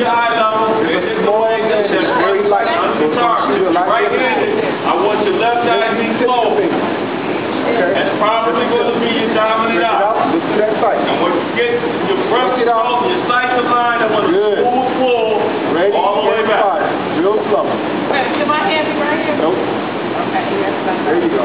your eye level. If It's annoying, and then small the hand, that's it's very light. Under the target. Right-handed. I want your left eye to be closed. Okay. That's probably going to be your dominant eye. And when you get your breath Stretch out. your sight line, I want to Good. smooth pull Ready, all the way back. fired. Real slow. Wait, can my hand be right here? Nope. Okay, yes, that's There you go.